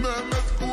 me mettre